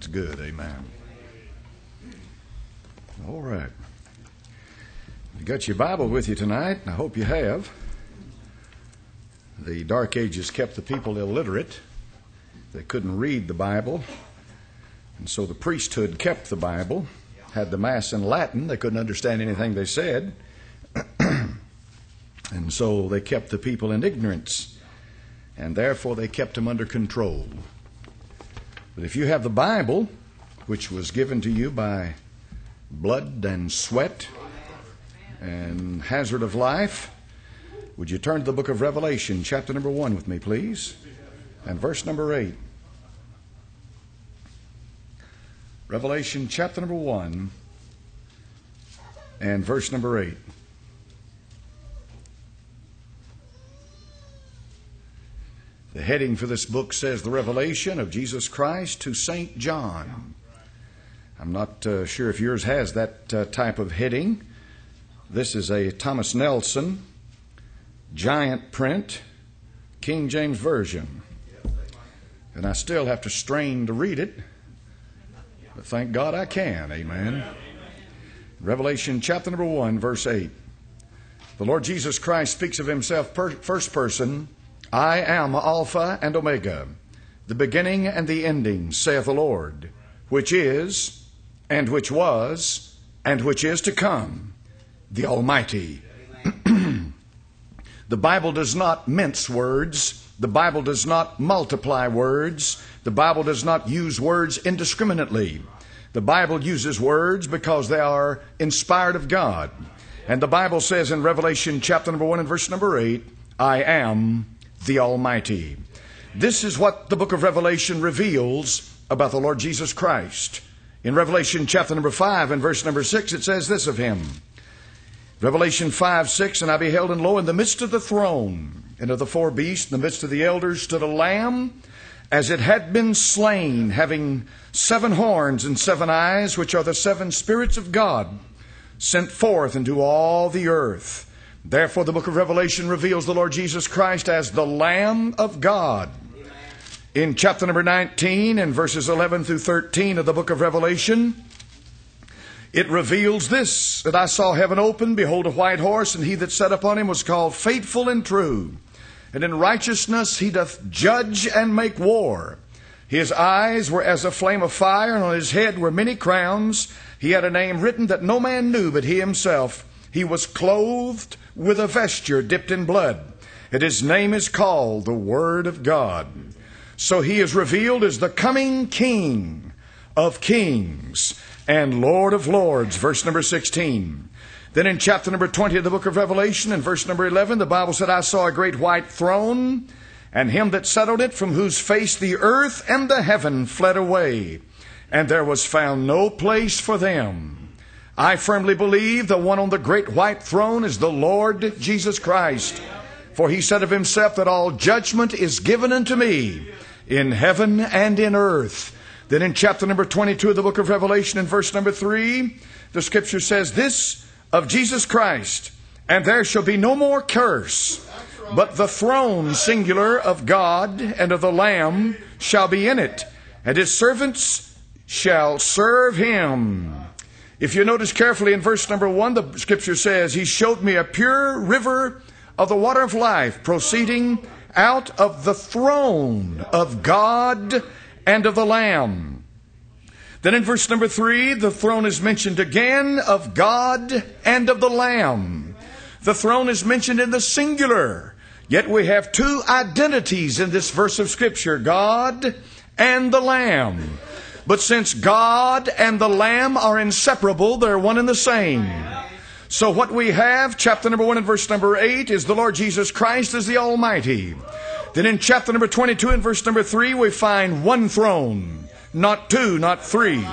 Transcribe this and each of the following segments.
It's good, amen. All right. You got your Bible with you tonight, I hope you have. The Dark Ages kept the people illiterate. They couldn't read the Bible. And so the priesthood kept the Bible, had the Mass in Latin. They couldn't understand anything they said. and so they kept the people in ignorance. And therefore they kept them under control. But if you have the Bible, which was given to you by blood and sweat and hazard of life, would you turn to the book of Revelation, chapter number 1 with me, please? And verse number 8. Revelation, chapter number 1 and verse number 8. The heading for this book says The Revelation of Jesus Christ to St. John. I'm not uh, sure if yours has that uh, type of heading. This is a Thomas Nelson giant print King James Version. And I still have to strain to read it. But thank God I can. Amen. Revelation chapter number 1, verse 8. The Lord Jesus Christ speaks of himself per- first person I am Alpha and Omega, the beginning and the ending, saith the Lord, which is, and which was, and which is to come, the Almighty. the Bible does not mince words. The Bible does not multiply words. The Bible does not use words indiscriminately. The Bible uses words because they are inspired of God. And the Bible says in Revelation chapter number 1 and verse number 8, I am the Almighty. This is what the book of Revelation reveals about the Lord Jesus Christ. In Revelation chapter number 5 and verse number 6, it says this of him. Revelation 5, 6, And I beheld, and lo, in the midst of the throne, and of the four beasts, in the midst of the elders, stood a lamb, as it had been slain, having seven horns and seven eyes, which are the seven spirits of God, sent forth into all the earth. Therefore, the book of Revelation reveals the Lord Jesus Christ as the Lamb of God. In chapter number 19 and verses 11 through 13 of the book of Revelation, it reveals this that I saw heaven open, behold, a white horse, and he that sat upon him was called faithful and true. And in righteousness he doth judge and make war. His eyes were as a flame of fire, and on his head were many crowns. He had a name written that no man knew but he himself. He was clothed with a vesture dipped in blood, and his name is called the Word of God. So he is revealed as the coming King of kings and Lord of lords. Verse number 16. Then in chapter number 20 of the book of Revelation, in verse number 11, the Bible said, I saw a great white throne, and him that sat on it, from whose face the earth and the heaven fled away, and there was found no place for them. I firmly believe the one on the great white throne is the Lord Jesus Christ. For he said of himself that all judgment is given unto me in heaven and in earth. Then in chapter number 22 of the book of Revelation, in verse number 3, the scripture says, This of Jesus Christ, and there shall be no more curse, but the throne, singular, of God and of the Lamb shall be in it, and his servants shall serve him. If you notice carefully in verse number 1, the scripture says, He showed me a pure river of the water of life proceeding out of the throne of God and of the Lamb. Then in verse number three, the throne is mentioned again of God and of the Lamb. The throne is mentioned in the singular. Yet we have two identities in this verse of Scripture God and the Lamb. But since God and the Lamb are inseparable, they're one and the same. So what we have, chapter number one and verse number eight, is the Lord Jesus Christ as the Almighty. Then in chapter number 22 and verse number 3, we find one throne, not two, not three.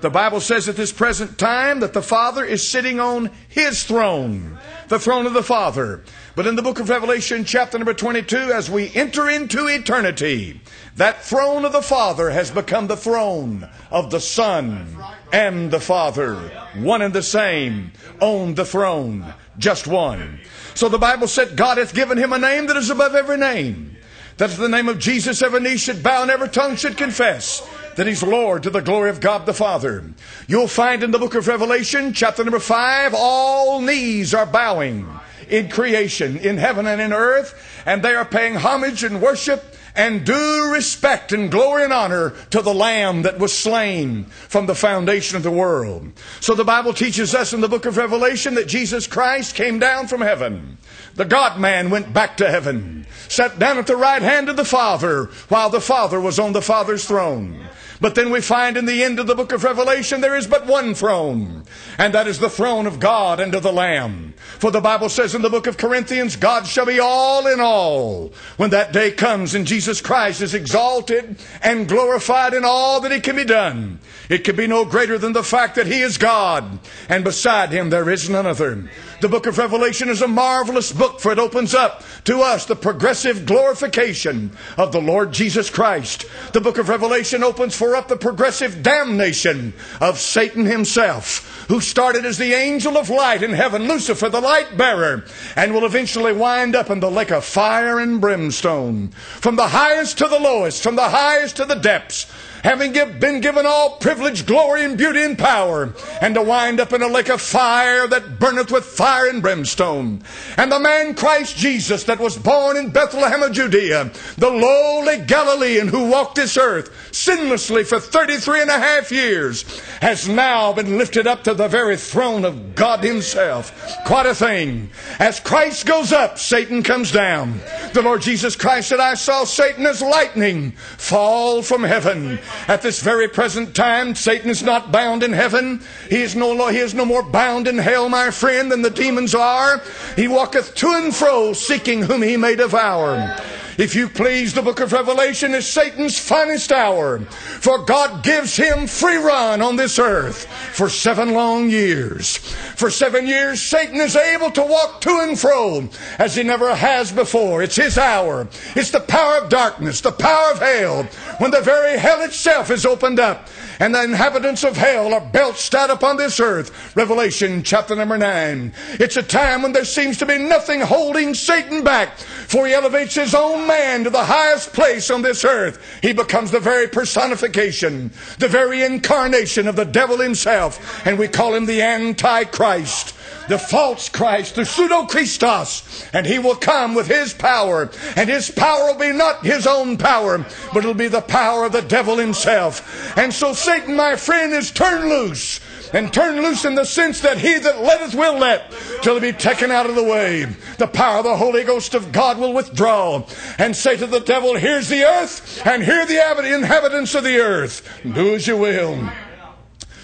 The Bible says at this present time that the Father is sitting on His throne, the throne of the Father. But in the book of Revelation, chapter number 22, as we enter into eternity, that throne of the Father has become the throne of the Son and the Father. One and the same on the throne, just one. So the Bible said God hath given him a name that is above every name that at the name of Jesus every knee should bow and every tongue should confess that he's Lord to the glory of God the Father. You'll find in the book of Revelation, chapter number five, all knees are bowing in creation, in heaven and in earth, and they are paying homage and worship and due respect and glory and honor to the Lamb that was slain from the foundation of the world. So the Bible teaches us in the book of Revelation that Jesus Christ came down from heaven. The God man went back to heaven, sat down at the right hand of the Father while the Father was on the Father's throne. But then we find in the end of the book of Revelation there is but one throne, and that is the throne of God and of the Lamb. For the Bible says in the book of Corinthians, God shall be all in all when that day comes and Jesus Christ is exalted and glorified in all that he can be done. It can be no greater than the fact that he is God, and beside him there is none other. The book of Revelation is a marvelous book, for it opens up to us the progressive glorification of the Lord Jesus Christ. The book of Revelation opens for up the progressive damnation of Satan himself, who started as the angel of light in heaven, Lucifer, the light bearer, and will eventually wind up in the lake of fire and brimstone. From the highest to the lowest, from the highest to the depths, having been given all privilege, glory, and beauty and power, and to wind up in a lake of fire that burneth with fire and brimstone. And the man Christ Jesus that was born in Bethlehem of Judea, the lowly Galilean who walked this earth sinlessly for 33 and a half years, has now been lifted up to the very throne of God Himself. Quite a thing. As Christ goes up, Satan comes down. The Lord Jesus Christ said, I saw Satan as lightning fall from heaven. At this very present time, Satan is not bound in heaven. He is no, he is no more bound in hell, my friend, than the demons are. He walketh to and fro, seeking whom he may devour. If you please, the book of Revelation is Satan's finest hour, for God gives him free run on this earth for seven long years. For seven years, Satan is able to walk to and fro as he never has before. It's his hour. It's the power of darkness, the power of hell, when the very hell itself is opened up and the inhabitants of hell are belched out upon this earth. Revelation chapter number 9. It's a time when there seems to be nothing holding Satan back, for he elevates his own man to the highest place on this earth. He becomes the very personification, the very incarnation of the devil himself, and we call him the Antichrist the false Christ, the pseudo Christos, and he will come with his power, and his power will be not his own power, but it'll be the power of the devil himself. And so Satan, my friend, is turned loose. And turn loose in the sense that he that letteth will let till he be taken out of the way. The power of the Holy Ghost of God will withdraw and say to the devil, Here's the earth, and here the inhabitants of the earth. Do as you will.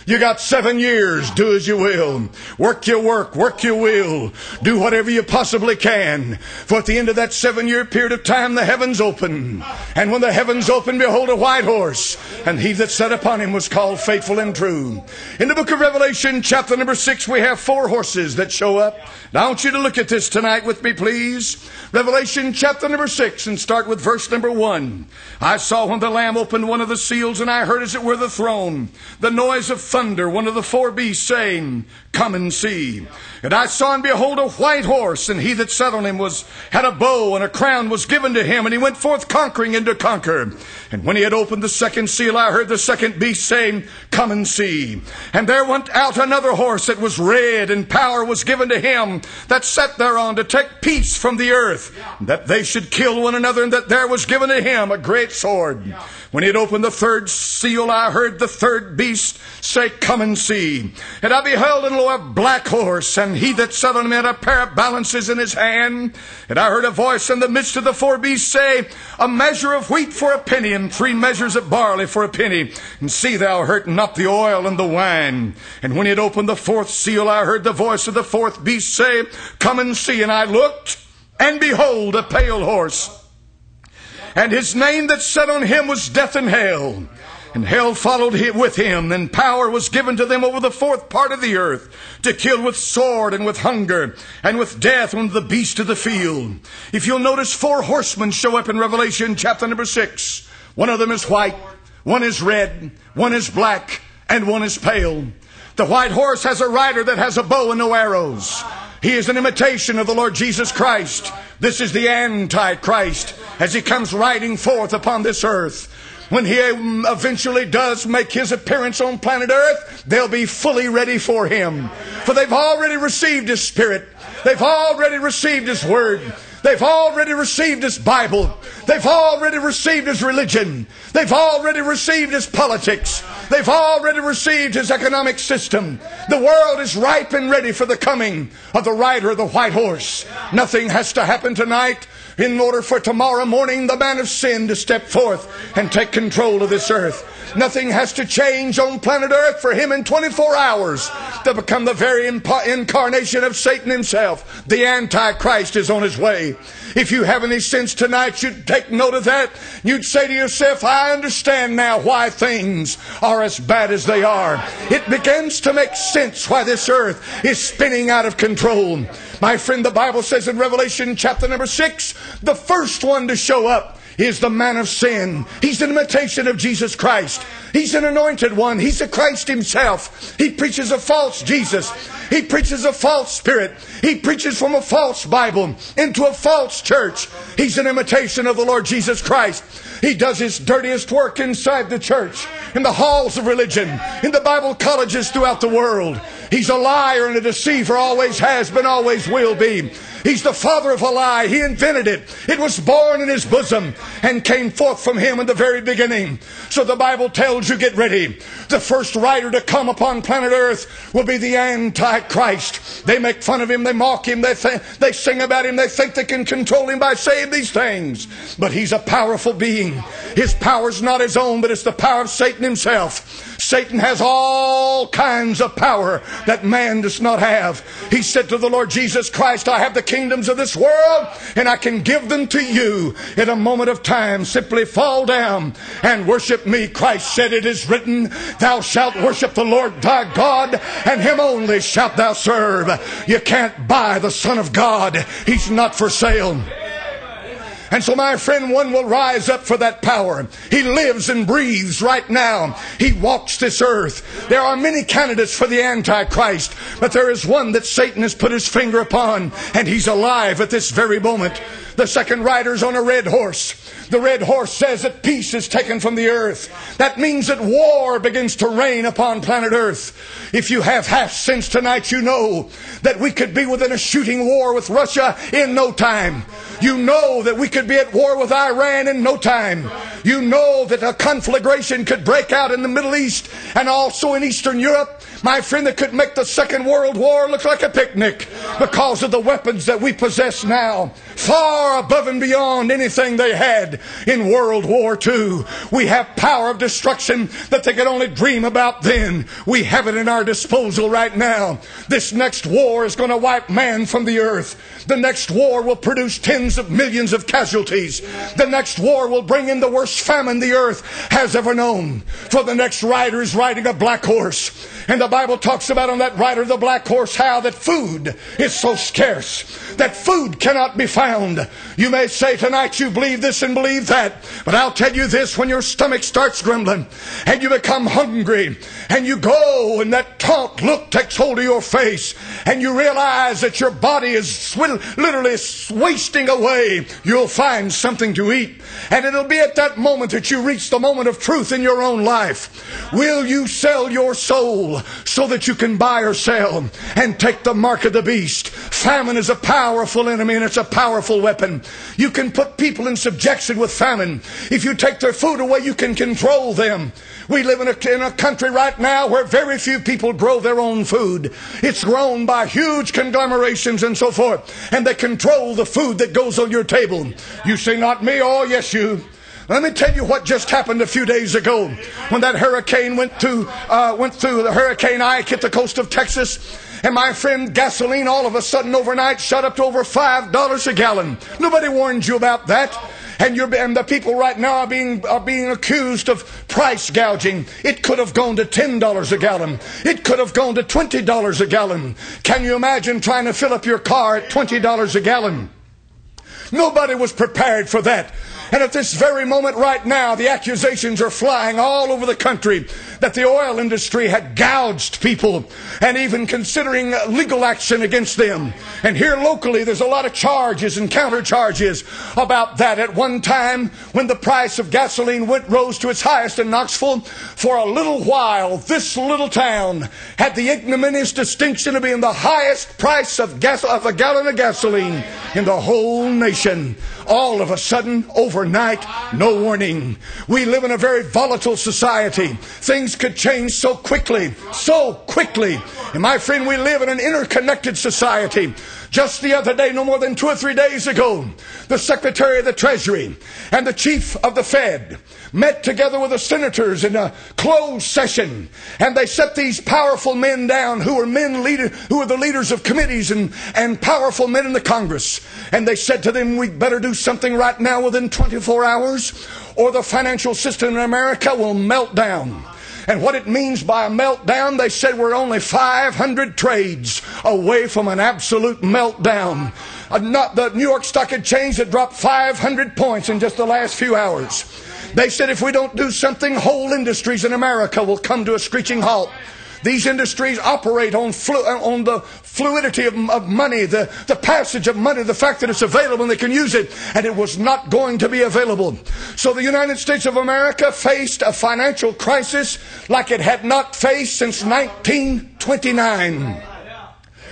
You got seven years. Do as you will. Work your work. Work your will. Do whatever you possibly can. For at the end of that seven year period of time, the heavens open. And when the heavens open, behold a white horse. And he that sat upon him was called faithful and true. In the book of Revelation, chapter number six, we have four horses that show up. Now I want you to look at this tonight with me, please. Revelation chapter number six and start with verse number one. I saw when the Lamb opened one of the seals and I heard as it were the throne, the noise of thunder, one of the four beasts saying, Come and see. And I saw and behold a white horse, and he that sat on him was had a bow, and a crown was given to him, and he went forth conquering and to conquer. And when he had opened the second seal, I heard the second beast saying, Come and see. And there went out another horse that was red, and power was given to him that sat thereon to take peace from the earth, that they should kill one another, and that there was given to him a great sword. When he had opened the third seal, I heard the third beast say, Come and see. And I beheld, and a black horse, and he that sat on him had a pair of balances in his hand. And I heard a voice in the midst of the four beasts say, A measure of wheat for a penny, and three measures of barley for a penny. And see thou hurt not the oil and the wine. And when he had opened the fourth seal, I heard the voice of the fourth beast say, Come and see. And I looked, and behold, a pale horse. And his name that sat on him was death and hell. And hell followed with him, and power was given to them over the fourth part of the earth, to kill with sword and with hunger, and with death and the beast of the field. If you'll notice, four horsemen show up in Revelation chapter number six. One of them is white, one is red, one is black, and one is pale. The white horse has a rider that has a bow and no arrows. He is an imitation of the Lord Jesus Christ. This is the Antichrist as he comes riding forth upon this earth. When he um, eventually does make his appearance on planet Earth, they'll be fully ready for him. For they've already received his spirit. They've already received his word. They've already received his Bible. They've already received his religion. They've already received his politics. They've already received his economic system. The world is ripe and ready for the coming of the rider of the white horse. Nothing has to happen tonight in order for tomorrow morning the man of sin to step forth and take control of this earth. Nothing has to change on planet Earth for him in 24 hours to become the very incarnation of Satan himself. The Antichrist is on his way. If you have any sense tonight, you'd take note of that. You'd say to yourself, I understand now why things are as bad as they are. It begins to make sense why this earth is spinning out of control. My friend, the Bible says in Revelation chapter number six, the first one to show up is the man of sin. He's an imitation of Jesus Christ. He's an anointed one. He's the Christ himself. He preaches a false Jesus. He preaches a false spirit. He preaches from a false Bible into a false church. He's an imitation of the Lord Jesus Christ. He does his dirtiest work inside the church, in the halls of religion, in the Bible colleges throughout the world. He's a liar and a deceiver, always has been, always will be. He's the father of a lie. He invented it. It was born in his bosom and came forth from him in the very beginning. So the Bible tells you get ready. The first rider to come upon planet Earth will be the Antichrist. They make fun of him. They mock him. They, th- they sing about him. They think they can control him by saying these things. But he's a powerful being. His power is not his own, but it's the power of Satan himself. Satan has all kinds of power that man does not have. He said to the Lord Jesus Christ, I have the kingdoms of this world and I can give them to you in a moment of time. Simply fall down and worship me. Christ said, It is written, Thou shalt worship the Lord thy God and him only shalt thou serve. You can't buy the Son of God. He's not for sale. And so, my friend, one will rise up for that power. He lives and breathes right now. He walks this earth. There are many candidates for the Antichrist, but there is one that Satan has put his finger upon, and he's alive at this very moment. The second rider's on a red horse. The red horse says that peace is taken from the earth. That means that war begins to reign upon planet earth. If you have half sense tonight, you know that we could be within a shooting war with Russia in no time. You know that we could be at war with Iran in no time. You know that a conflagration could break out in the Middle East and also in Eastern Europe. My friend, that could make the Second World War look like a picnic because of the weapons that we possess now. Far above and beyond anything they had in World War II. We have power of destruction that they could only dream about then. We have it in our disposal right now. This next war is going to wipe man from the earth. The next war will produce tens of millions of casualties. The next war will bring in the worst famine the earth has ever known. For the next rider is riding a black horse. And the Bible talks about on that rider of the black horse how that food is so scarce, that food cannot be found. You may say tonight you believe this and believe that, but I'll tell you this when your stomach starts grumbling and you become hungry and you go and that taunt look takes hold of your face and you realize that your body is literally wasting away, you'll find something to eat. And it'll be at that moment that you reach the moment of truth in your own life. Will you sell your soul so that you can buy or sell and take the mark of the beast? Famine is a powerful enemy and it's a powerful weapon. You can put people in subjection with famine. If you take their food away, you can control them. We live in a, in a country right now where very few people grow their own food. It's grown by huge conglomerations and so forth, and they control the food that goes on your table. You say, Not me, oh, yes, you. Let me tell you what just happened a few days ago when that hurricane went through, uh, went through the Hurricane Ike hit the coast of Texas. And my friend, gasoline all of a sudden overnight shot up to over $5 a gallon. Nobody warned you about that. And, and the people right now are being, are being accused of price gouging. It could have gone to $10 a gallon. It could have gone to $20 a gallon. Can you imagine trying to fill up your car at $20 a gallon? Nobody was prepared for that. And at this very moment right now, the accusations are flying all over the country that the oil industry had gouged people and even considering legal action against them. And here locally, there's a lot of charges and counter charges about that. At one time, when the price of gasoline went rose to its highest in Knoxville, for a little while, this little town had the ignominious distinction of being the highest price of, gas- of a gallon of gasoline in the whole nation. All of a sudden, overnight, no warning. We live in a very volatile society. Things could change so quickly, so quickly. And my friend, we live in an interconnected society. Just the other day, no more than two or three days ago, the Secretary of the Treasury and the Chief of the Fed met together with the senators in a closed session, and they set these powerful men down who were men leader, who were the leaders of committees and, and powerful men in the Congress. And they said to them, we better do something right now within 24 hours, or the financial system in America will melt down. And what it means by a meltdown, they said we're only 500 trades away from an absolute meltdown. Uh, not the New York Stock Exchange that dropped 500 points in just the last few hours. They said if we don't do something, whole industries in America will come to a screeching halt. These industries operate on, flu- uh, on the fluidity of, of, money, the, the passage of money, the fact that it's available and they can use it, and it was not going to be available. So the United States of America faced a financial crisis like it had not faced since 1929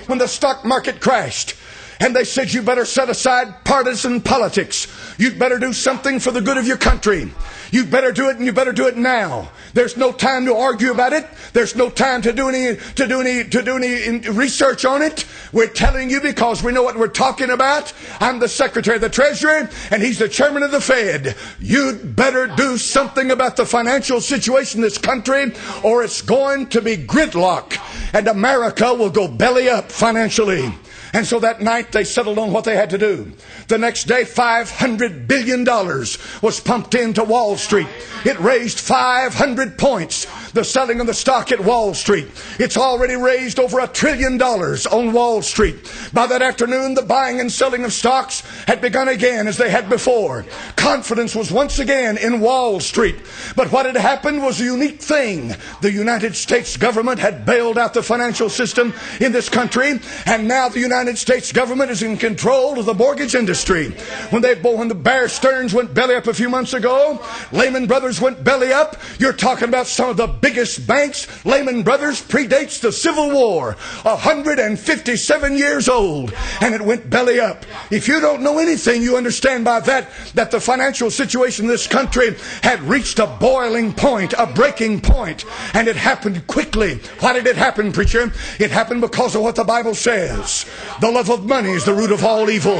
when the stock market crashed. And they said, You better set aside partisan politics. You'd better do something for the good of your country. You better do it and you better do it now. There's no time to argue about it. There's no time to do any, to do any, to do any research on it. We're telling you because we know what we're talking about. I'm the Secretary of the Treasury and he's the Chairman of the Fed. You'd better do something about the financial situation in this country or it's going to be gridlock and America will go belly up financially. And so that night they settled on what they had to do. The next day, $500 billion was pumped into Wall Street. It raised 500 points. The selling of the stock at Wall Street. It's already raised over a trillion dollars on Wall Street. By that afternoon, the buying and selling of stocks had begun again as they had before. Confidence was once again in Wall Street. But what had happened was a unique thing. The United States government had bailed out the financial system in this country, and now the United States government is in control of the mortgage industry. When they when the Bear Stearns went belly up a few months ago, Lehman Brothers went belly up. You're talking about some of the biggest banks. Lehman Brothers predates the Civil War, 157 years old, and it went belly up. If you don't know anything, you understand by that that the financial situation in this country had reached a boiling point, a breaking point, and it happened quickly. Why did it happen, preacher? It happened because of what the Bible says. The love of money is the root of all evil.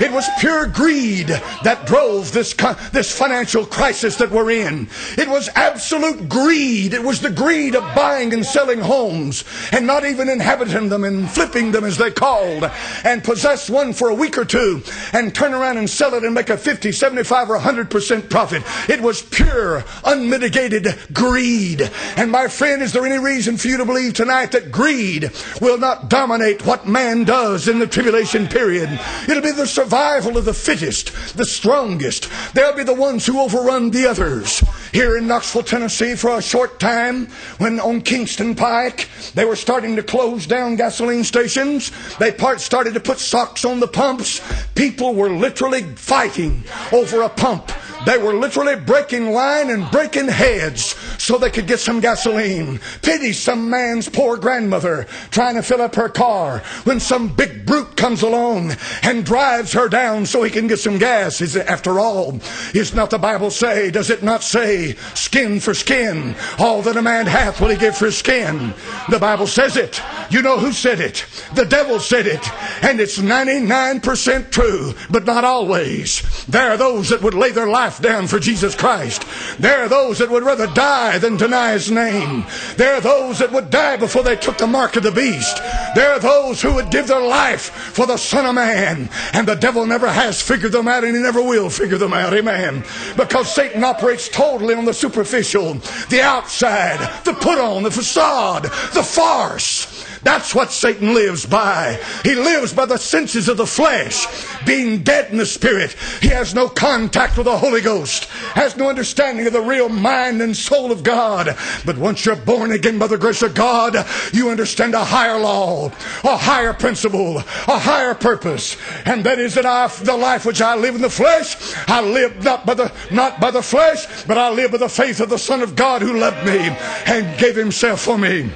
It was pure greed that drove this, this financial crisis that we're in. It was absolute greed. It was the greed of buying and selling homes and not even inhabiting them and flipping them as they called and possess one for a week or two and turn around and sell it and make a 50, 75 or 100% profit. It was pure, unmitigated greed. And my friend, is there any reason for you to believe tonight that greed will not dominate what man does in the tribulation period? It'll be the survival of the fittest, the strongest. They'll be the ones who overrun the others. Here in Knoxville, Tennessee, for a short time, when on Kingston Pike, they were starting to close down gasoline stations. They part started to put socks on the pumps. People were literally fighting over a pump. They were literally breaking line and breaking heads so they could get some gasoline. Pity some man's poor grandmother trying to fill up her car when some big brute comes along and drives her down so he can get some gas. Is it, after all, is not the Bible say, does it not say, skin for skin? All that a man hath will he give for his skin. The Bible says it. You know who said it? The devil said it. And it's 99% true, but not always. There are those that would lay their life life down for Jesus Christ. There are those that would rather die than deny his name. There are those that would die before they took the mark of the beast. There are those who would give their life for the Son of Man. And the devil never has figured them out and he never will figure them out. Amen. Because Satan operates totally on the superficial, the outside, the put on, the facade, the farce. That's what Satan lives by. He lives by the senses of the flesh, being dead in the spirit. He has no contact with the Holy Ghost, has no understanding of the real mind and soul of God. But once you're born again by the grace of God, you understand a higher law, a higher principle, a higher purpose, and that is that I, the life which I live in the flesh, I live not by the not by the flesh, but I live by the faith of the Son of God who loved me and gave Himself for me.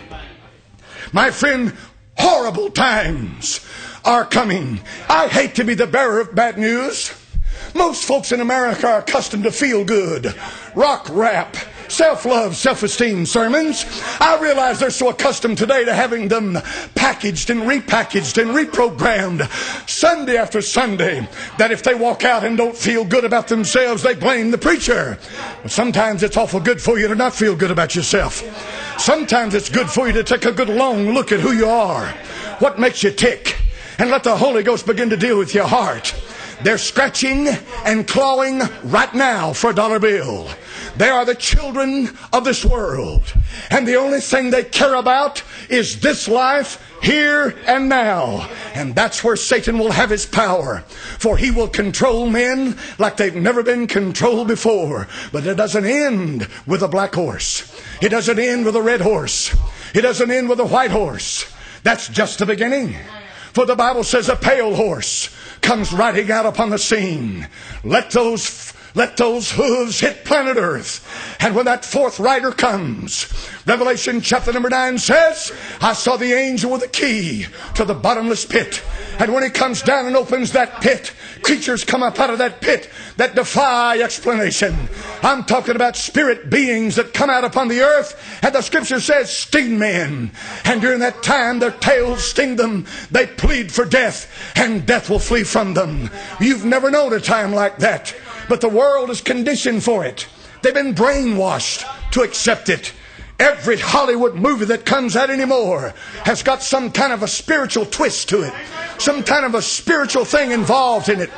My friend, horrible times are coming. I hate to be the bearer of bad news. Most folks in America are accustomed to feel good, rock rap, self love, self esteem sermons. I realize they're so accustomed today to having them packaged and repackaged and reprogrammed Sunday after Sunday that if they walk out and don't feel good about themselves, they blame the preacher. But sometimes it's awful good for you to not feel good about yourself. Sometimes it's good for you to take a good long look at who you are, what makes you tick, and let the Holy Ghost begin to deal with your heart. They're scratching and clawing right now for a dollar bill. They are the children of this world. And the only thing they care about is this life here and now. And that's where Satan will have his power. For he will control men like they've never been controlled before. But it doesn't end with a black horse. It doesn't end with a red horse. It doesn't end with a white horse. That's just the beginning. For the Bible says a pale horse comes riding out upon the scene. Let those let those hooves hit planet Earth. And when that fourth rider comes, Revelation chapter number 9 says, I saw the angel with a key to the bottomless pit. And when he comes down and opens that pit, creatures come up out of that pit that defy explanation. I'm talking about spirit beings that come out upon the earth, and the scripture says, sting men. And during that time, their tails sting them. They plead for death, and death will flee from them. You've never known a time like that. But the world is conditioned for it. They've been brainwashed to accept it. Every Hollywood movie that comes out anymore has got some kind of a spiritual twist to it, some kind of a spiritual thing involved in it.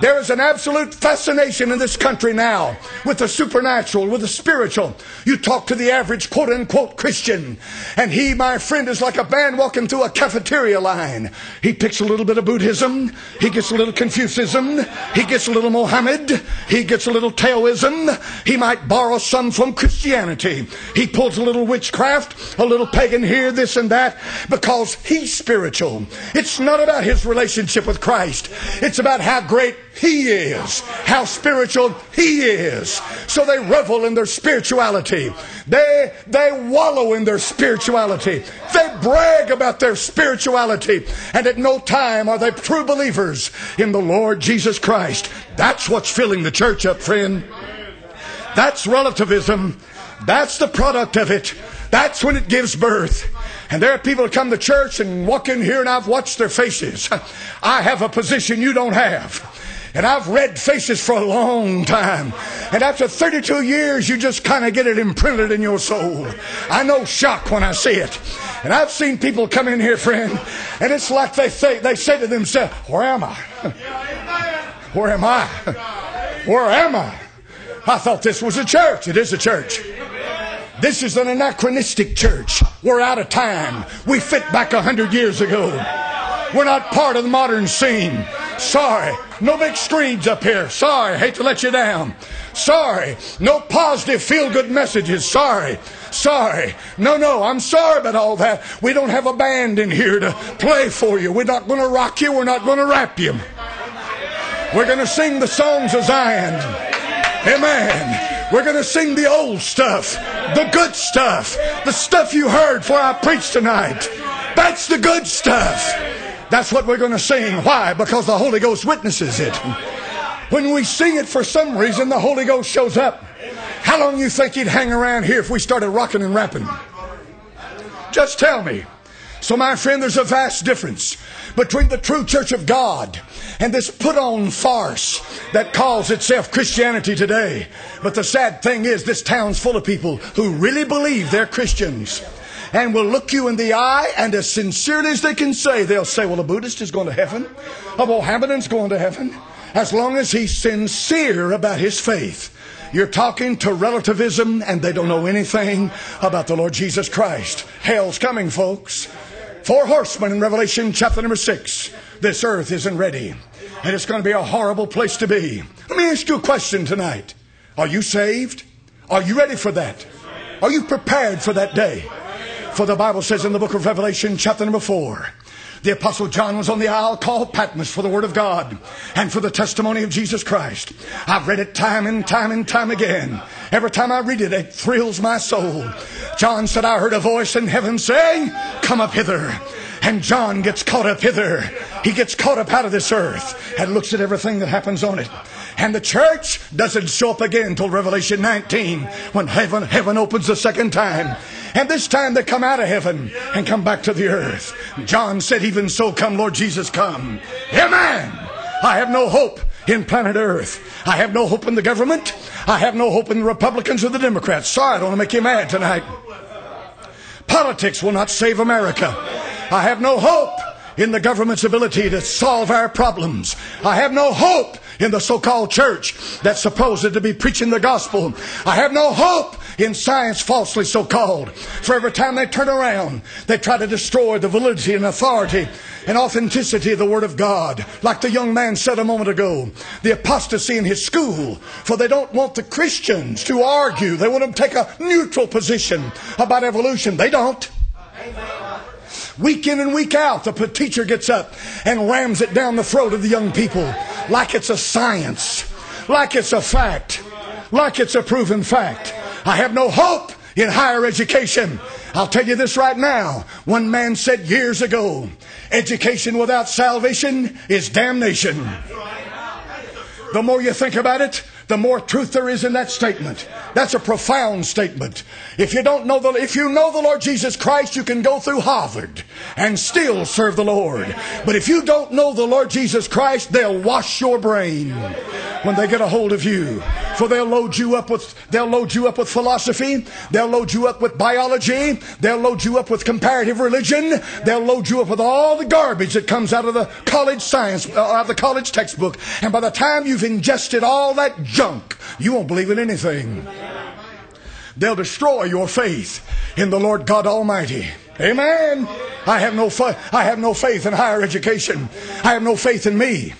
There is an absolute fascination in this country now with the supernatural, with the spiritual. You talk to the average quote unquote Christian, and he, my friend, is like a man walking through a cafeteria line. He picks a little bit of Buddhism, he gets a little Confucianism, he gets a little Mohammed, he gets a little Taoism, he might borrow some from Christianity. He pulls a little witchcraft, a little pagan here, this and that, because he's spiritual. It's not about his relationship with Christ, it's about how great he is, how spiritual He is. So they revel in their spirituality. They, they wallow in their spirituality. They brag about their spirituality. And at no time are they true believers in the Lord Jesus Christ. That's what's filling the church up, friend. That's relativism. That's the product of it. That's when it gives birth. And there are people that come to church and walk in here and I've watched their faces. I have a position you don't have. And I've read faces for a long time. And after 32 years, you just kind of get it imprinted in your soul. I know shock when I see it. And I've seen people come in here, friend, and it's like they say, they say to themselves, Where am I? Where am I? Where am I? I thought this was a church. It is a church. This is an anachronistic church. We're out of time. We fit back a hundred years ago. We're not part of the modern scene. Sorry. No big screens up here. Sorry. Hate to let you down. Sorry. No positive feel good messages. Sorry. Sorry. No, no, I'm sorry about all that. We don't have a band in here to play for you. We're not going to rock you. We're not going to rap you. We're going to sing the songs of Zion. Amen. We're going to sing the old stuff, the good stuff, the stuff you heard before I preached tonight. That's the good stuff. That's what we're going to sing. Why? Because the Holy Ghost witnesses it. When we sing it for some reason, the Holy Ghost shows up. How long you think he'd hang around here if we started rocking and rapping? Just tell me. So, my friend, there's a vast difference between the true church of God and this put on farce that calls itself Christianity today. But the sad thing is, this town's full of people who really believe they're Christians and will look you in the eye, and as sincerely as they can say, they'll say, Well, a Buddhist is going to heaven, a Mohammedan's going to heaven, as long as he's sincere about his faith. You're talking to relativism, and they don't know anything about the Lord Jesus Christ. Hell's coming, folks. Four horsemen in Revelation chapter number six. This earth isn't ready. And it's going to be a horrible place to be. Let me ask you a question tonight. Are you saved? Are you ready for that? Are you prepared for that day? For the Bible says in the book of Revelation, chapter number four, the Apostle John was on the isle called Patmos for the Word of God and for the testimony of Jesus Christ. I've read it time and time and time again. Every time I read it, it thrills my soul. John said, I heard a voice in heaven saying, Come up hither. And John gets caught up hither. He gets caught up out of this earth and looks at everything that happens on it. And the church doesn't show up again until Revelation 19 when heaven, heaven opens the second time. And this time they come out of heaven and come back to the earth. John said, Even so, come, Lord Jesus, come. Amen. I have no hope in planet Earth. I have no hope in the government. I have no hope in the Republicans or the Democrats. Sorry, I don't want to make you mad tonight. Politics will not save America. I have no hope in the government's ability to solve our problems. I have no hope in the so-called church that's supposed to be preaching the gospel. I have no hope in science falsely so called. For every time they turn around, they try to destroy the validity and authority and authenticity of the Word of God. Like the young man said a moment ago, the apostasy in his school, for they don't want the Christians to argue. They want them to take a neutral position about evolution. They don't. Week in and week out, the teacher gets up and rams it down the throat of the young people like it's a science, like it's a fact, like it's a proven fact. I have no hope in higher education. I'll tell you this right now. One man said years ago, education without salvation is damnation. The more you think about it, the more truth there is in that statement. That's a profound statement. If you don't know the, if you know the Lord Jesus Christ, you can go through Harvard and still serve the Lord. But if you don't know the Lord Jesus Christ, they'll wash your brain when they get a hold of you. For they'll load you up with, they'll load you up with philosophy. They'll load you up with biology. They'll load you up with comparative religion. They'll load you up with all the garbage that comes out of the college science, uh, out of the college textbook. And by the time you've ingested all that junk, you won't believe in anything. They'll destroy your faith in the Lord God Almighty. Amen. I have no I have no faith in higher education. I have no faith in me.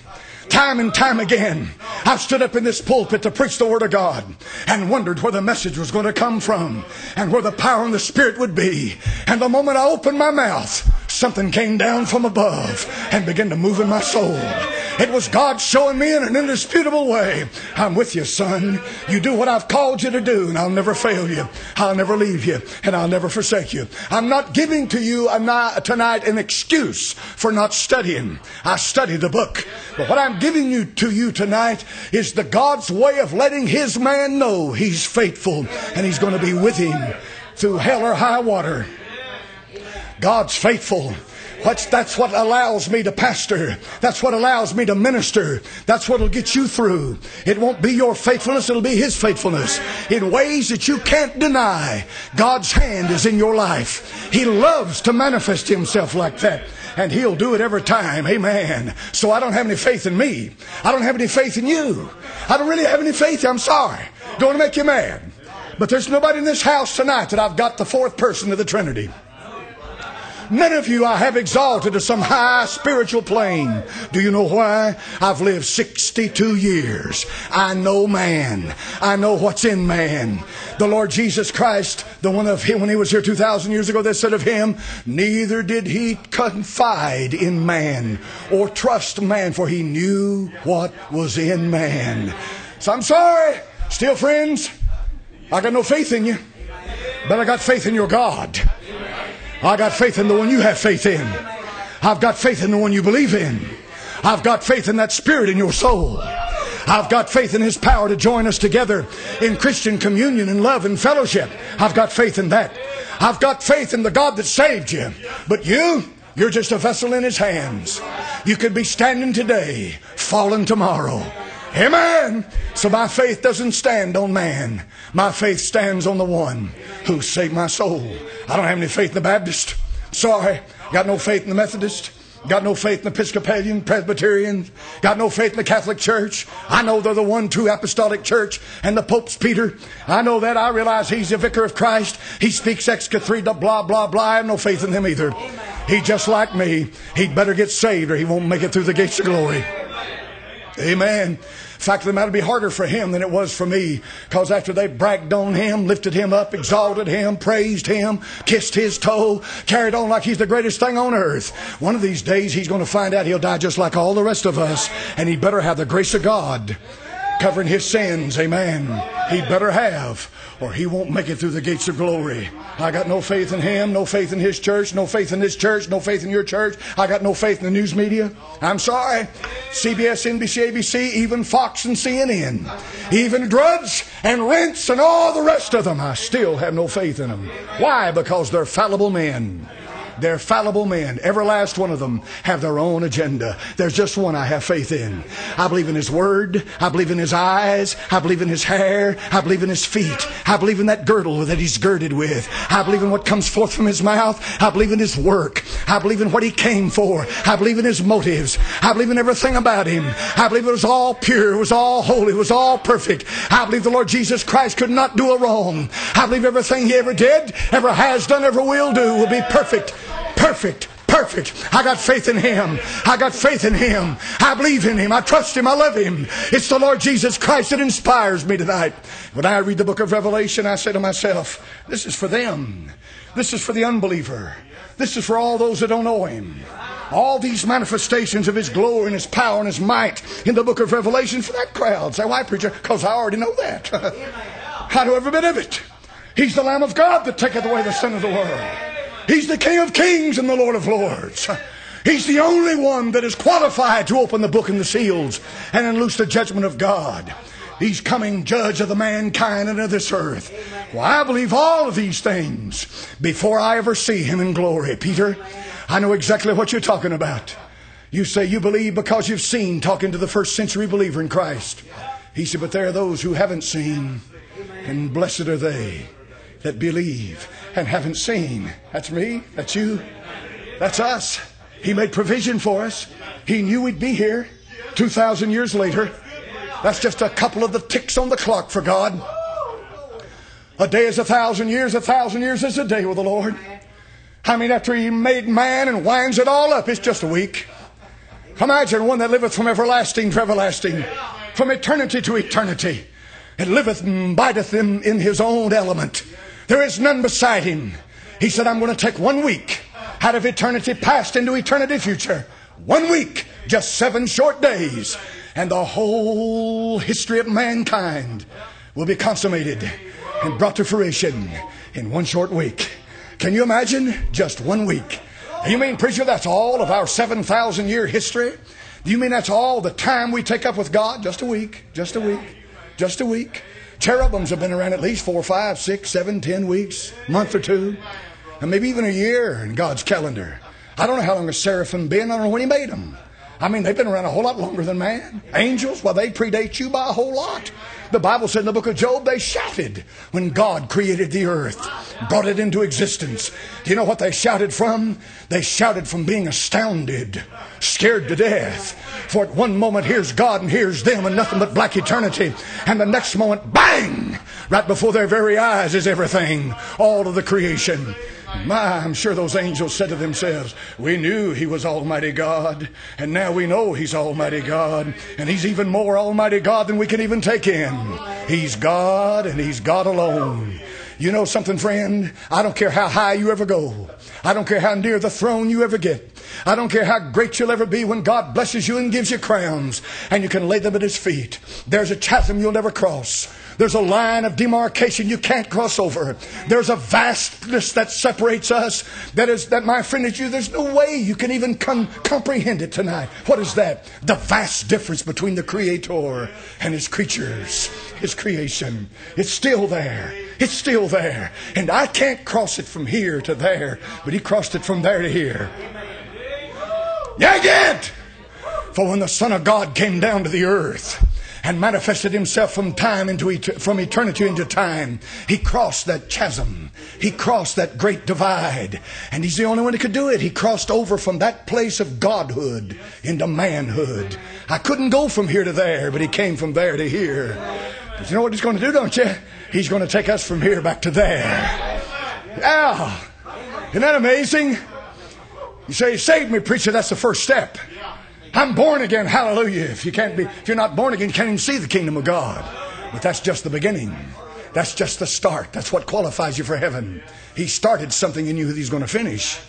Time and time again, I've stood up in this pulpit to preach the Word of God and wondered where the message was going to come from and where the power and the Spirit would be. And the moment I opened my mouth, something came down from above and began to move in my soul. It was God showing me in an indisputable way, I'm with you, son. You do what I've called you to do, and I'll never fail you. I'll never leave you, and I'll never forsake you. I'm not giving to you tonight an excuse for not studying. I study the book. But what I'm giving you to you tonight is the God's way of letting his man know he's faithful and he's going to be with him through hell or high water. God's faithful. What's, that's what allows me to pastor. That's what allows me to minister. That's what'll get you through. It won't be your faithfulness, it'll be His faithfulness. In ways that you can't deny, God's hand is in your life. He loves to manifest Himself like that. And He'll do it every time. Amen. So I don't have any faith in me. I don't have any faith in you. I don't really have any faith. I'm sorry. Don't to make you mad. But there's nobody in this house tonight that I've got the fourth person of the Trinity. Many of you I have exalted to some high spiritual plane. Do you know why? I've lived 62 years. I know man. I know what's in man. The Lord Jesus Christ, the one of him when he was here 2,000 years ago, they said of him, neither did he confide in man or trust man, for he knew what was in man. So I'm sorry. Still friends, I got no faith in you, but I got faith in your God. I got faith in the one you have faith in. I've got faith in the one you believe in. I've got faith in that spirit in your soul. I've got faith in His power to join us together in Christian communion and love and fellowship. I've got faith in that. I've got faith in the God that saved you. But you, you're just a vessel in His hands. You could be standing today, falling tomorrow. Amen. So my faith doesn't stand on man. My faith stands on the one who saved my soul. I don't have any faith in the Baptist. Sorry. Got no faith in the Methodist. Got no faith in the Episcopalian, Presbyterian. Got no faith in the Catholic Church. I know they're the one true apostolic church and the Pope's Peter. I know that. I realize he's the vicar of Christ. He speaks ex cathedra, blah, blah, blah. I have no faith in him either. He just like me. He'd better get saved or he won't make it through the gates of glory. Amen. Fact of the matter, be harder for him than it was for me. Because after they bragged on him, lifted him up, exalted him, praised him, kissed his toe, carried on like he's the greatest thing on earth, one of these days he's going to find out he'll die just like all the rest of us. And he better have the grace of God covering his sins. Amen. He better have or he won't make it through the gates of glory. I got no faith in him, no faith in his church, no faith in this church, no faith in your church. I got no faith in the news media. I'm sorry. CBS, NBC, ABC, even Fox and CNN, even Drudge and Rense and all the rest of them, I still have no faith in them. Why? Because they're fallible men. They're fallible men. Every last one of them have their own agenda. There's just one I have faith in. I believe in His Word. I believe in His eyes. I believe in His hair. I believe in His feet. I believe in that girdle that He's girded with. I believe in what comes forth from His mouth. I believe in His work. I believe in what He came for. I believe in His motives. I believe in everything about Him. I believe it was all pure. It was all holy. It was all perfect. I believe the Lord Jesus Christ could not do a wrong. I believe everything He ever did, ever has done, ever will do will be perfect perfect perfect. I got faith in Him. I got faith in Him. I believe in Him. I trust Him. I love Him. It's the Lord Jesus Christ that inspires me tonight. When I read the book of Revelation, I say to myself, this is for them. This is for the unbeliever. This is for all those that don't know Him. All these manifestations of His glory and His power and His might in the book of Revelation for that crowd. Say, why, preacher? Because I already know that. How do I know every bit of it. He's the Lamb of God that taketh away the sin of the world. He's the King of Kings and the Lord of Lords. He's the only one that is qualified to open the book and the seals and unloose the judgment of God. He's coming judge of the mankind and of this earth. Well, I believe all of these things before I ever see him in glory. Peter, I know exactly what you're talking about. You say you believe because you've seen, talking to the first century believer in Christ. He said, but there are those who haven't seen, and blessed are they that believe and haven't seen. That's me. That's you. That's us. He made provision for us. He knew we'd be here 2,000 years later. That's just a couple of the ticks on the clock for God. A day is a thousand years, a thousand years is a day with the Lord. I mean, after He made man and winds it all up, it's just a week. Imagine one that liveth from everlasting to everlasting, from eternity to eternity, and liveth and bideth in, in His own element. There is none beside him. He said, I'm going to take one week out of eternity past into eternity future. One week, just seven short days, and the whole history of mankind will be consummated and brought to fruition in one short week. Can you imagine? Just one week. You mean, preacher, that's all of our 7,000 year history? Do you mean that's all the time we take up with God? Just a week. Just a week. Just a week. Cherubims have been around at least four, five, six, seven, ten weeks, month or two, and maybe even a year in God's calendar. I don't know how long a seraphim been. I don't know when He made them. I mean, they've been around a whole lot longer than man. Angels, well, they predate you by a whole lot. The Bible said in the book of Job, they shouted when God created the earth, brought it into existence. Do you know what they shouted from? They shouted from being astounded, scared to death. For at one moment, here's God and here's them and nothing but black eternity. And the next moment, bang! Right before their very eyes is everything, all of the creation. My, I'm sure those angels said to themselves, We knew He was Almighty God, and now we know He's Almighty God, and He's even more Almighty God than we can even take in. He's God, and He's God alone. You know something, friend? I don't care how high you ever go. I don't care how near the throne you ever get. I don't care how great you'll ever be when God blesses you and gives you crowns and you can lay them at His feet. There's a chasm you'll never cross. There's a line of demarcation you can't cross over. There's a vastness that separates us. That is, that my friend is you. There's no way you can even com- comprehend it tonight. What is that? The vast difference between the Creator and His creatures, His creation. It's still there. It's still there. And I can't cross it from here to there, but He crossed it from there to here. Yeah, get! For when the Son of God came down to the earth, and manifested himself from time into et- from eternity into time. He crossed that chasm. He crossed that great divide. And he's the only one who could do it. He crossed over from that place of godhood into manhood. I couldn't go from here to there, but he came from there to here. But you know what he's going to do, don't you? He's going to take us from here back to there. Yeah. Isn't that amazing? You say, save me, preacher, that's the first step. I'm born again, hallelujah. If you can't be, if you're not born again, you can't even see the kingdom of God. But that's just the beginning. That's just the start. That's what qualifies you for heaven. He started something in you that he's going to finish.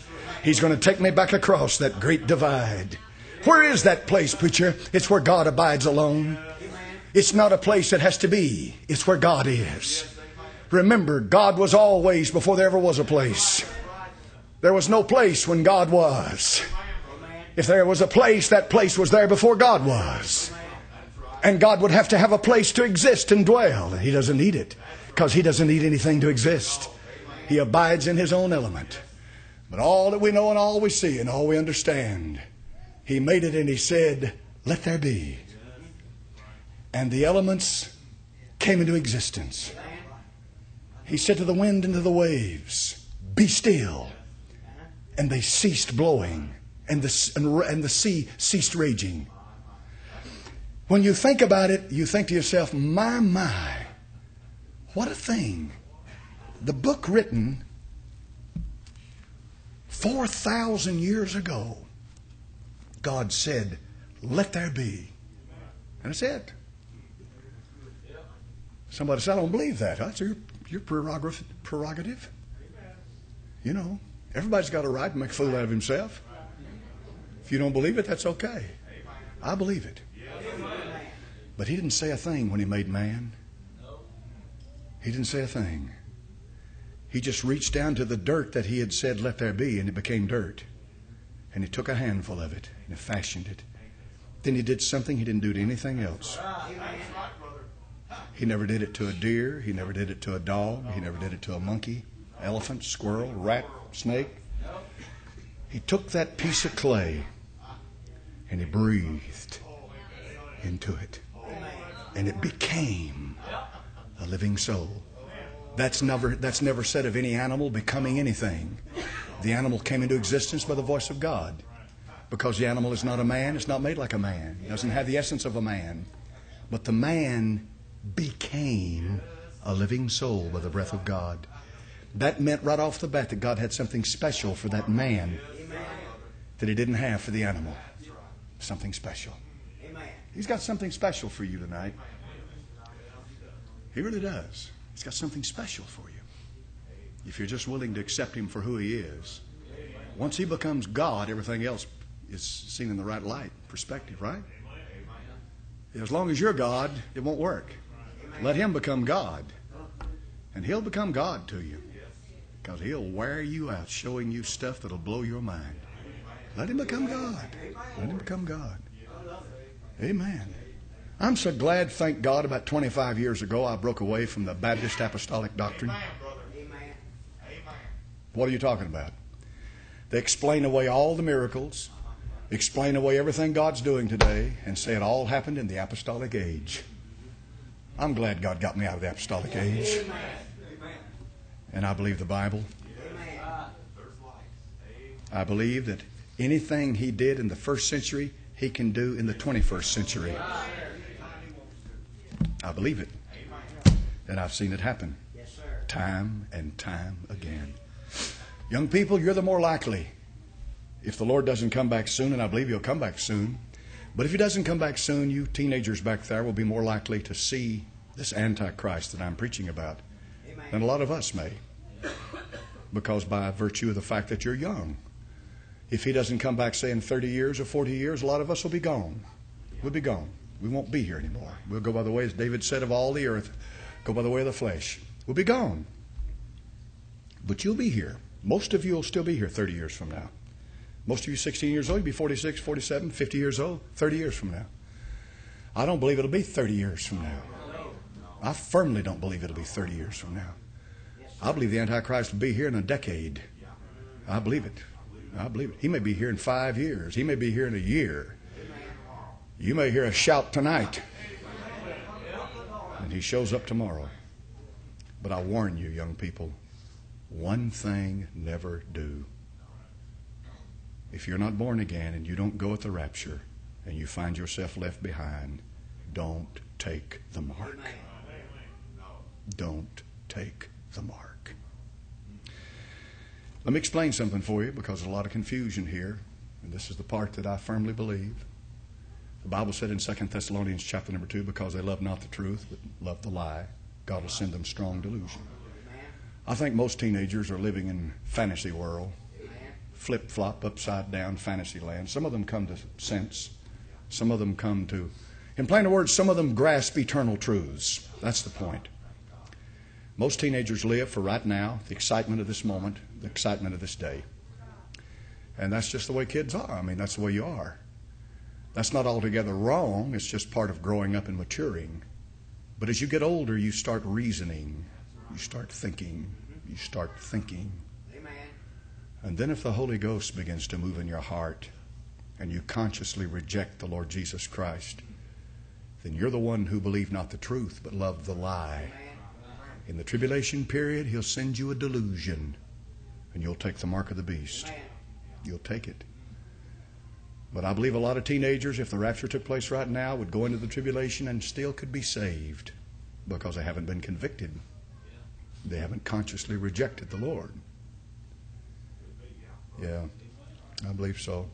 He's going to take me back across that great divide. Where is that place, preacher? It's where God abides alone. It's not a place that has to be. It's where God is. Remember, God was always before there ever was a place. There was no place when God was. If there was a place, that place was there before God was. And God would have to have a place to exist and dwell. He doesn't need it because He doesn't need anything to exist. He abides in His own element. But all that we know and all we see and all we understand, He made it and He said, Let there be. And the elements came into existence. He said to the wind and to the waves, Be still. And they ceased blowing, and the, and, and the sea ceased raging. When you think about it, you think to yourself, My, my, what a thing. The book written 4,000 years ago, God said, Let there be. And that's it. Somebody said, I don't believe that. That's your, your prerogative. prerogative. You know, everybody's got a right to make a fool out of himself. If you don't believe it, that's okay. I believe it. But he didn't say a thing when he made man. He didn't say a thing. He just reached down to the dirt that he had said, let there be, and it became dirt. And he took a handful of it and he fashioned it. Then he did something he didn't do to anything else. He never did it to a deer. He never did it to a dog. He never did it to a monkey, elephant, squirrel, rat, snake. He took that piece of clay and he breathed into it. And it became a living soul. That's never, that's never said of any animal becoming anything. The animal came into existence by the voice of God. Because the animal is not a man, it's not made like a man. It doesn't have the essence of a man. But the man became a living soul by the breath of God. That meant right off the bat that God had something special for that man that he didn't have for the animal. Something special. He's got something special for you tonight. He really does. He's got something special for you. If you're just willing to accept him for who he is. Once he becomes God, everything else is seen in the right light, perspective, right? As long as you're God, it won't work. Let him become God. And he'll become God to you. Because he'll wear you out, showing you stuff that'll blow your mind. Let him become God. Let him become God. Amen. I'm so glad, thank God, about 25 years ago, I broke away from the Baptist apostolic doctrine. What are you talking about? They explain away all the miracles, explain away everything God's doing today, and say it all happened in the apostolic age. I'm glad God got me out of the apostolic age. And I believe the Bible. I believe that anything He did in the first century, He can do in the 21st century. I believe it. And I've seen it happen time and time again. Young people, you're the more likely. If the Lord doesn't come back soon, and I believe He'll come back soon, but if He doesn't come back soon, you teenagers back there will be more likely to see this Antichrist that I'm preaching about than a lot of us may. Because by virtue of the fact that you're young, if He doesn't come back, say, in 30 years or 40 years, a lot of us will be gone. We'll be gone. We won't be here anymore. We'll go by the way, as David said, of all the earth, go by the way of the flesh. We'll be gone. But you'll be here. Most of you will still be here 30 years from now. Most of you 16 years old, you'll be 46, 47, 50 years old, 30 years from now. I don't believe it'll be 30 years from now. I firmly don't believe it'll be 30 years from now. I believe the Antichrist will be here in a decade. I believe it. I believe it. He may be here in five years. He may be here in a year. You may hear a shout tonight. and he shows up tomorrow. But I warn you, young people, one thing never do. If you're not born again and you don't go at the rapture and you find yourself left behind, don't take the mark. Don't take the mark. Let me explain something for you because there's a lot of confusion here, and this is the part that I firmly believe. The Bible said in 2 Thessalonians chapter number 2, because they love not the truth, but love the lie, God will send them strong delusion. I think most teenagers are living in fantasy world, flip flop, upside down fantasy land. Some of them come to sense. Some of them come to, in plainer words, some of them grasp eternal truths. That's the point. Most teenagers live for right now, the excitement of this moment, the excitement of this day. And that's just the way kids are. I mean, that's the way you are. That's not altogether wrong, it's just part of growing up and maturing. But as you get older, you start reasoning, you start thinking, you start thinking. Amen. And then if the Holy Ghost begins to move in your heart and you consciously reject the Lord Jesus Christ, then you're the one who believed not the truth but loved the lie. In the tribulation period, He'll send you a delusion and you'll take the mark of the beast. You'll take it. But I believe a lot of teenagers, if the rapture took place right now, would go into the tribulation and still could be saved because they haven't been convicted. They haven't consciously rejected the Lord. Yeah, I believe so.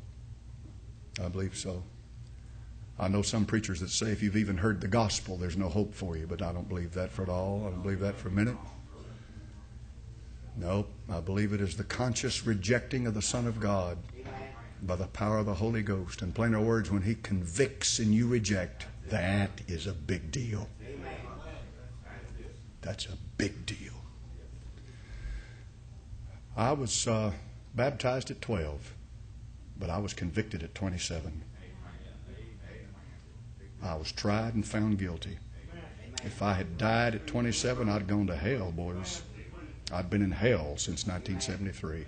I believe so. I know some preachers that say if you've even heard the gospel, there's no hope for you, but I don't believe that for at all. I don't believe that for a minute. No, I believe it is the conscious rejecting of the Son of God by the power of the Holy Ghost. In plainer words, when He convicts and you reject, that is a big deal. That's a big deal. I was uh, baptized at 12, but I was convicted at 27. I was tried and found guilty. If I had died at 27, I'd gone to hell, boys. I'd been in hell since 1973.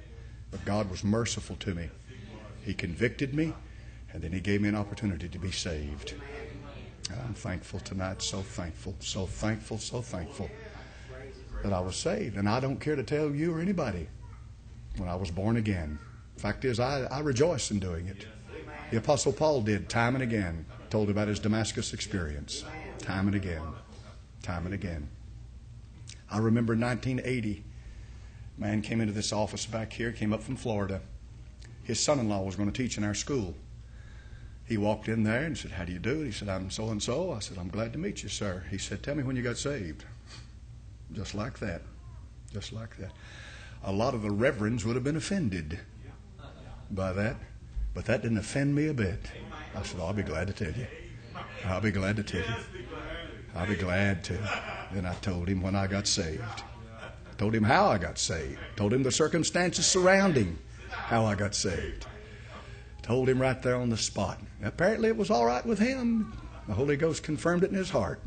But God was merciful to me. He convicted me, and then He gave me an opportunity to be saved. I'm thankful tonight, so thankful, so thankful, so thankful that I was saved. And I don't care to tell you or anybody when I was born again. Fact is, I, I rejoice in doing it. The Apostle Paul did time and again, told about his Damascus experience, time and again, time and again. I remember 1980, man came into this office back here, came up from Florida. His son in law was going to teach in our school. He walked in there and said, How do you do? He said, I'm so and so. I said, I'm glad to meet you, sir. He said, Tell me when you got saved. Just like that. Just like that. A lot of the reverends would have been offended by that, but that didn't offend me a bit. I said, I'll be glad to tell you. I'll be glad to tell you. I'll be glad to. Then I told him when I got saved. Told him how I got saved. Told him the circumstances surrounding how I got saved. Told him right there on the spot. Apparently it was all right with him. The Holy Ghost confirmed it in his heart.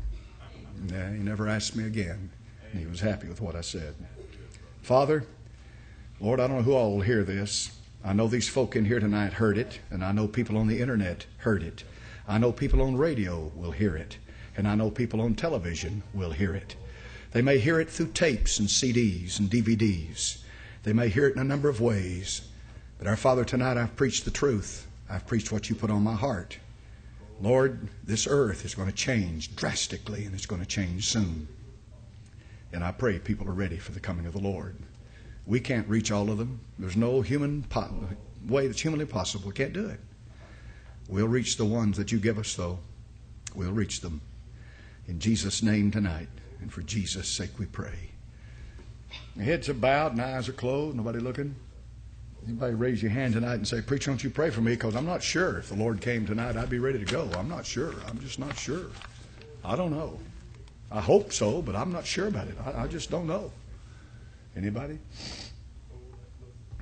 Yeah, he never asked me again. And he was happy with what I said. Father, Lord, I don't know who all will hear this. I know these folk in here tonight heard it, and I know people on the internet heard it. I know people on radio will hear it, and I know people on television will hear it. They may hear it through tapes and CDs and DVDs. They may hear it in a number of ways. But our Father, tonight I've preached the truth. I've preached what you put on my heart. Lord, this earth is going to change drastically, and it's going to change soon. And I pray people are ready for the coming of the Lord. We can't reach all of them. There's no human po- way that's humanly possible. We can't do it. We'll reach the ones that you give us, though. We'll reach them. In Jesus' name tonight, and for Jesus' sake we pray. Heads are bowed and eyes are closed. Nobody looking. Anybody raise your hand tonight and say, Preacher, don't you pray for me? Because I'm not sure. If the Lord came tonight, I'd be ready to go. I'm not sure. I'm just not sure. I don't know. I hope so, but I'm not sure about it. I, I just don't know. Anybody?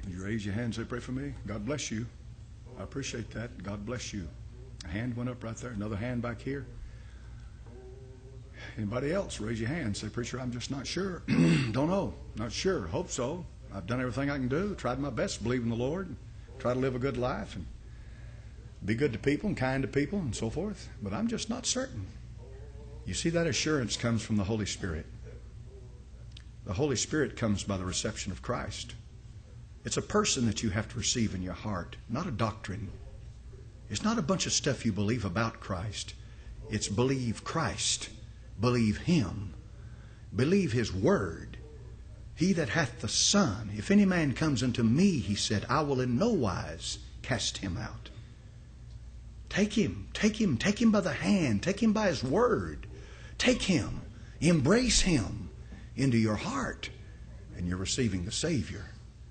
You raise your hand and say, Pray for me. God bless you. I appreciate that. God bless you. A hand went up right there. Another hand back here. Anybody else? Raise your hand. Say, Preacher, I'm just not sure. don't know. Not sure. Hope so. I've done everything I can do. Tried my best to believe in the Lord. Try to live a good life and be good to people and kind to people and so forth. But I'm just not certain. You see, that assurance comes from the Holy Spirit. The Holy Spirit comes by the reception of Christ. It's a person that you have to receive in your heart, not a doctrine. It's not a bunch of stuff you believe about Christ. It's believe Christ, believe Him, believe His Word. He that hath the Son, if any man comes unto me, he said, I will in no wise cast him out. Take him, take him, take him by the hand, take him by his word. Take him, embrace him into your heart, and you're receiving the Savior.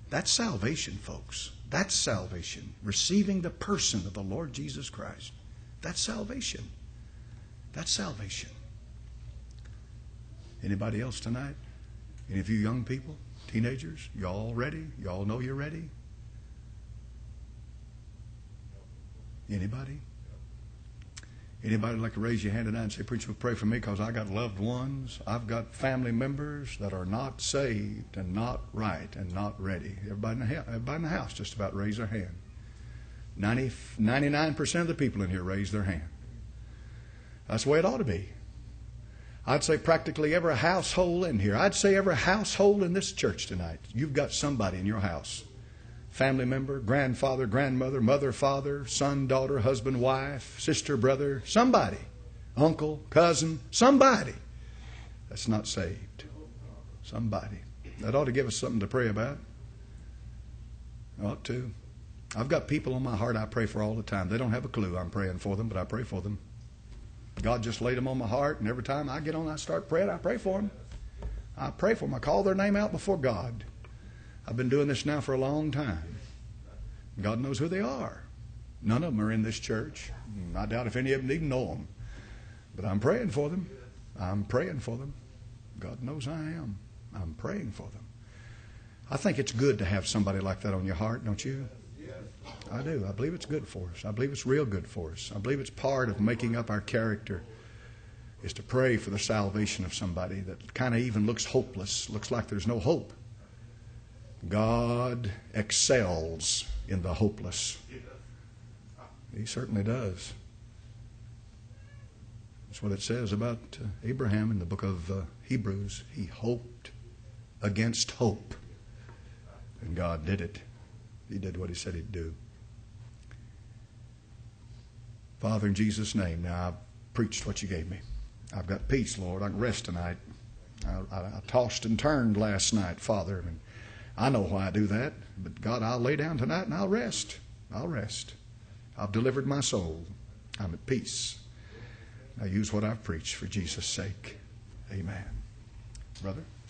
That's salvation, folks. That's salvation. Receiving the person of the Lord Jesus Christ. That's salvation. That's salvation. Anybody else tonight? Any of you young people, teenagers, y'all ready? Y'all know you're ready? Anybody? Anybody like to raise your hand tonight and say, Preacher, pray for me because I got loved ones. I've got family members that are not saved and not right and not ready. Everybody in the house, everybody in the house just about raise their hand. 90, 99% of the people in here raise their hand. That's the way it ought to be. I'd say practically every household in here. I'd say every household in this church tonight. You've got somebody in your house family member, grandfather, grandmother, mother, father, son, daughter, husband, wife, sister, brother, somebody, uncle, cousin, somebody that's not saved. Somebody. That ought to give us something to pray about. Ought to. I've got people on my heart I pray for all the time. They don't have a clue I'm praying for them, but I pray for them. God just laid them on my heart, and every time I get on, I start praying, I pray for them. I pray for them. I call their name out before God. I've been doing this now for a long time. God knows who they are. None of them are in this church. I doubt if any of them even know them. But I'm praying for them. I'm praying for them. God knows I am. I'm praying for them. I think it's good to have somebody like that on your heart, don't you? I do. I believe it's good for us. I believe it's real good for us. I believe it's part of making up our character is to pray for the salvation of somebody that kind of even looks hopeless, looks like there's no hope. God excels in the hopeless. He certainly does. That's what it says about uh, Abraham in the book of uh, Hebrews. He hoped against hope. And God did it. He did what He said He'd do. Father, in Jesus' name, now I've preached what you gave me. I've got peace, Lord. I can rest tonight. I, I, I tossed and turned last night, Father, and I know why I do that. But God, I'll lay down tonight and I'll rest. I'll rest. I've delivered my soul. I'm at peace. I use what I've preached for Jesus' sake. Amen. Brother?